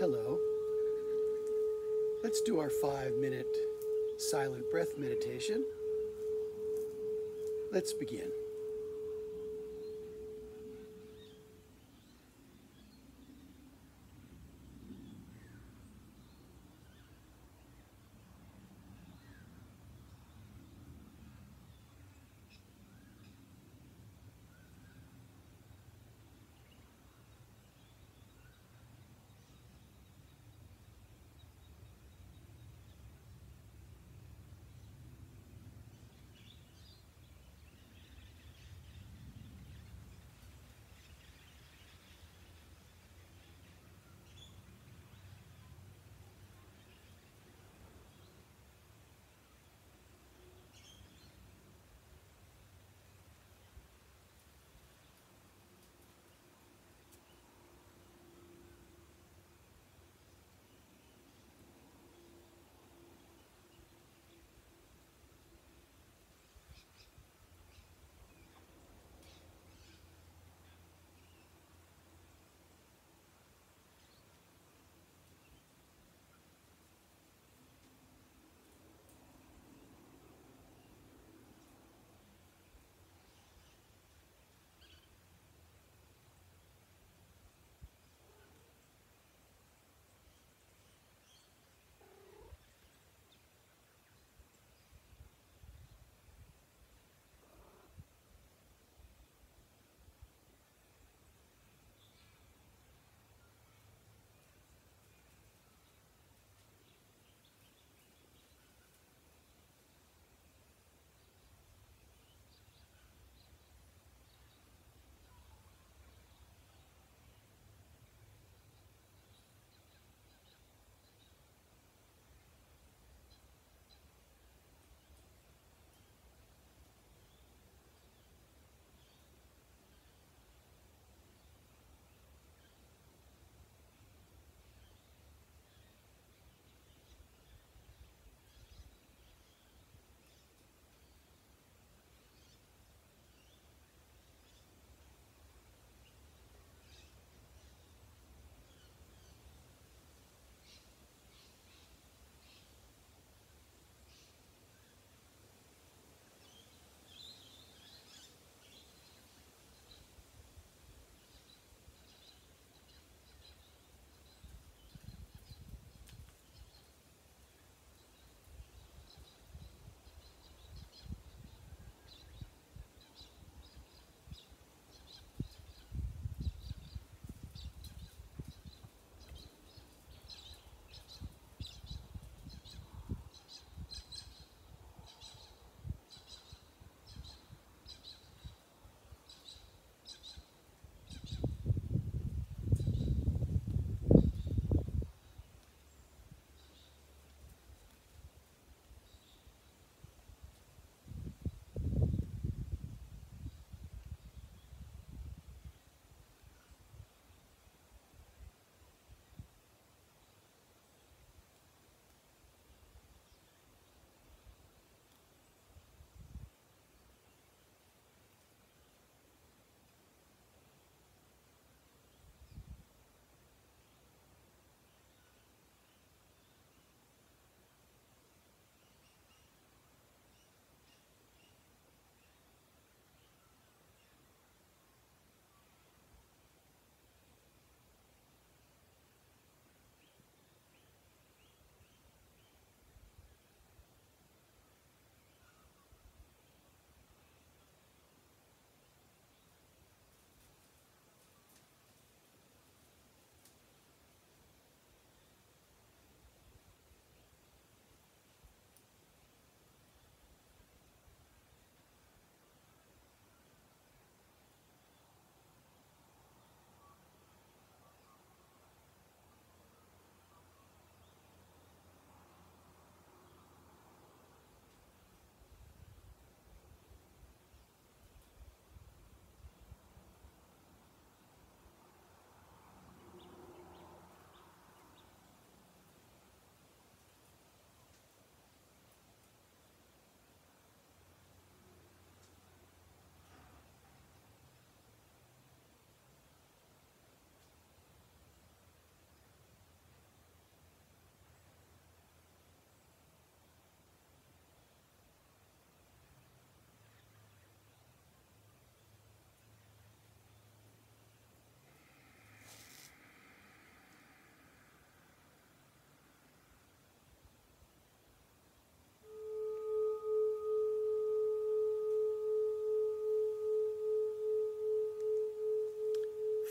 Hello. Let's do our five minute silent breath meditation. Let's begin.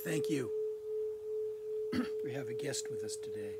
Thank you. we have a guest with us today.